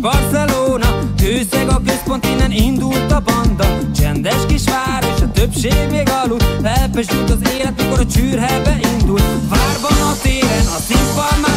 Barcelona. Tőszeg a központ, innen indult a banda. Csendes kisváros, a többség még alul Elpesült az élet, mikor a csűrhebe indul Várban a téren, a színfal már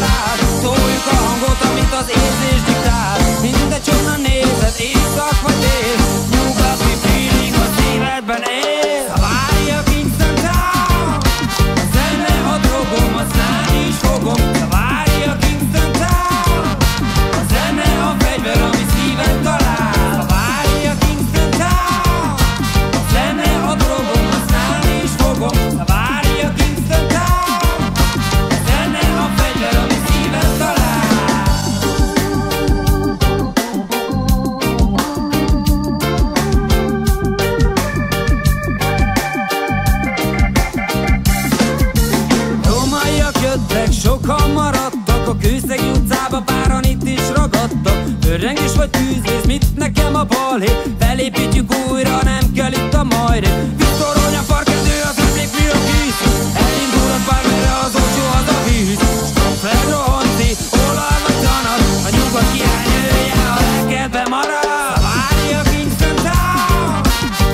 alatt is ragadtam. Örrengés vagy tűzvész, mit nekem a balhé? Felépítjük újra, nem kell itt a majré. Viktorony a farkedő, az emlék mi a víz? Elindulott bármerre az olcsó az a víz? Stopper rohanti, olaj vagy tanat A nyugat királynője a lelkedbe marad. Várj a Kingston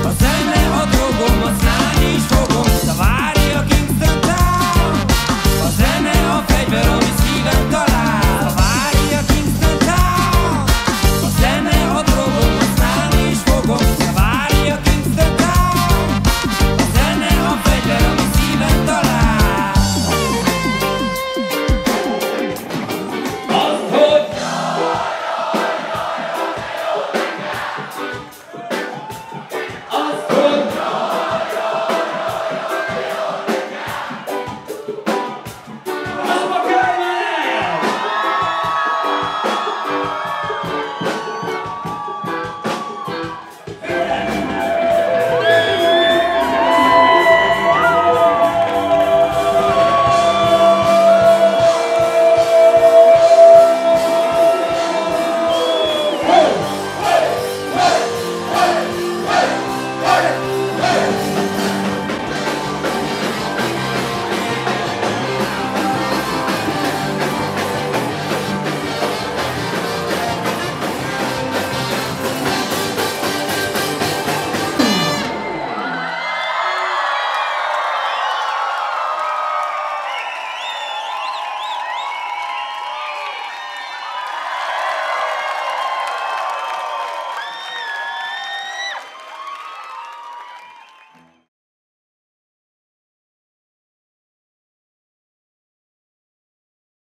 A zene a drogom, is fogom. De várj a Kingston A zene a fegyver,